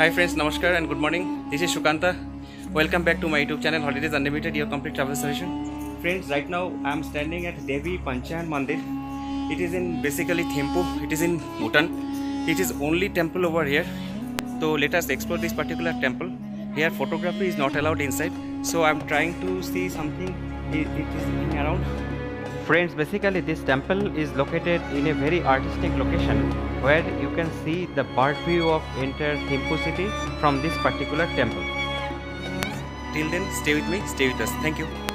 Hi friends, Namaskar and good morning. This is Shukanta. Welcome back to my YouTube channel Holidays Unlimited, your complete travel solution. Friends, right now I am standing at Devi Panchayan Mandir. It is in basically Thimphu. It is in Bhutan. It is only temple over here. So let us explore this particular temple. Here photography is not allowed inside. So I am trying to see something. It, it is around. Friends, basically this temple is located in a very artistic location where you can see the bird view of entire Thimphu city from this particular temple. Till then, stay with me, stay with us.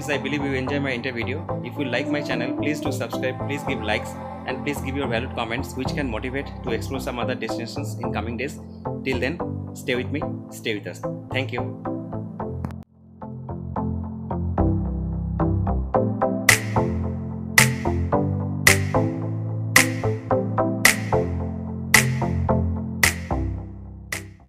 Friends, I believe you enjoy my entire video. If you like my channel, please do subscribe, please give likes and please give your valued comments which can motivate to explore some other destinations in coming days. Till then, stay with me, stay with us. Thank you.